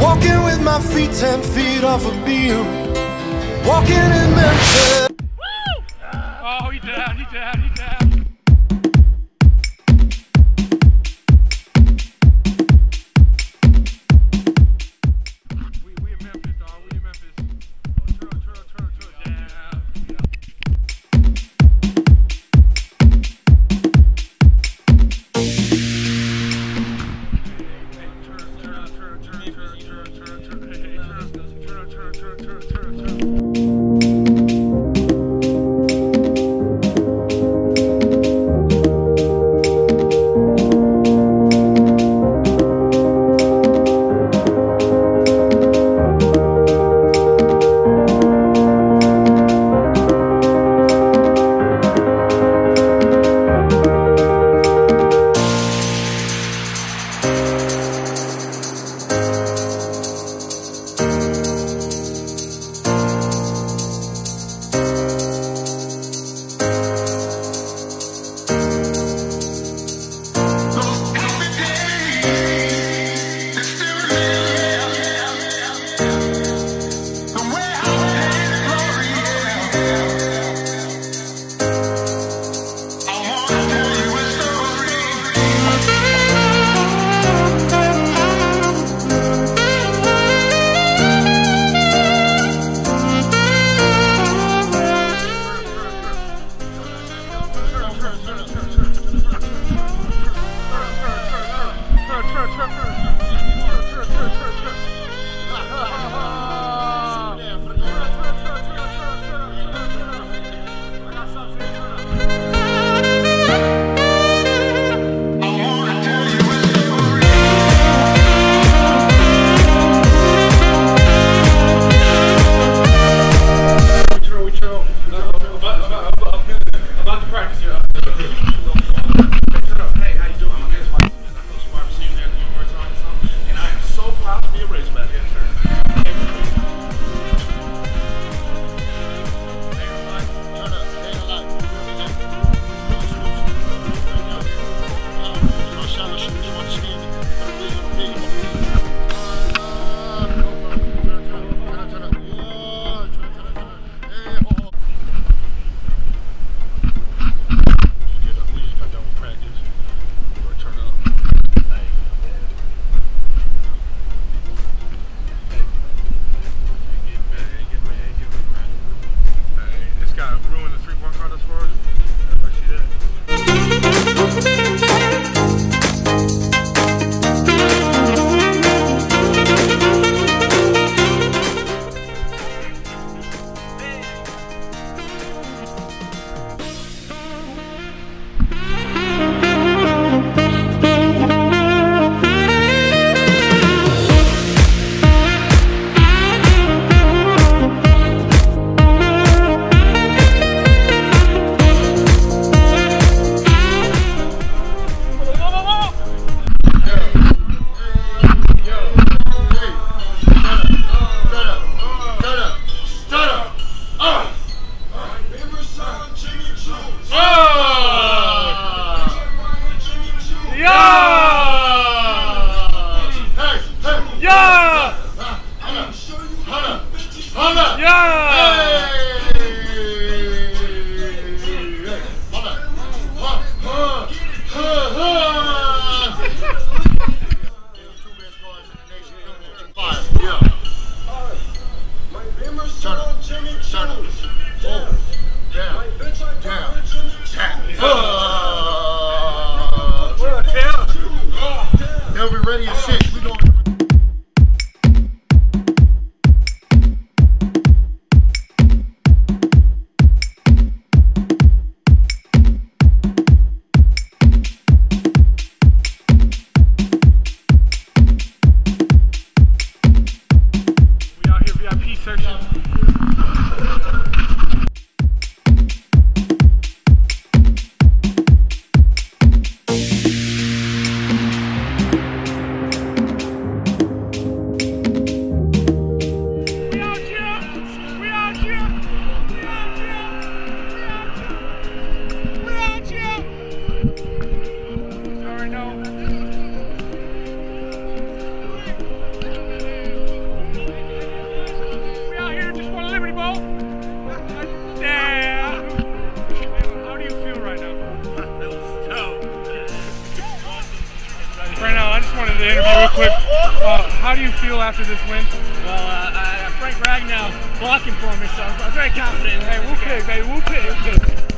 Walking with my feet ten feet off a Beale. Walking in Memphis. Woo! Oh, he down, he down, he down. Yo! The interview real quick. Uh, how do you feel after this win? Well, uh, uh, Frank Ragnow blocking for me, so I'm very confident. Hey, woo pig, baby, woo pig.